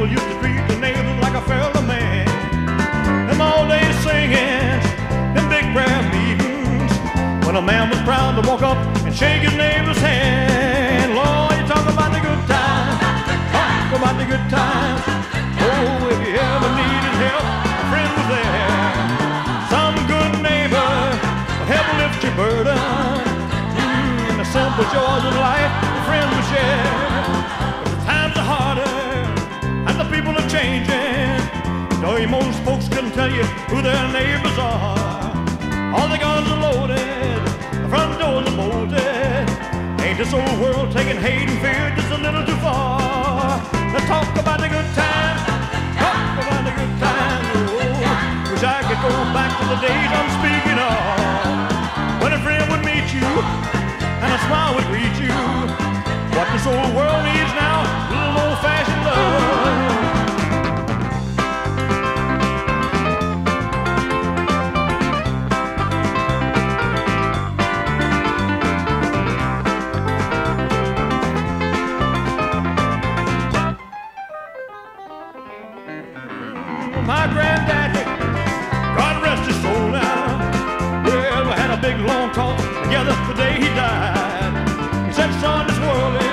people used to treat their neighbors like a fellow man. Them all day singing, them big prayer meetings. When a man was proud to walk up and shake his neighbor's hand. Lord, you talk about the good times. Talk about the good times. Oh, if you ever needed help, a friend was there. Some good neighbor will help lift your burden. Mm, the simple joys of life, changing. Though most folks can't tell you who their neighbors are. All the guns are loaded, the front doors are bolted. Ain't this old world taking hate and fear just a little too far? Let's talk about the good times, talk about the good times. Oh, wish I could go back to the days I'm speaking of. When a friend would meet you my granddaddy, God rest his soul now. Well, we had a big long talk together the day he died. He said, son, this world is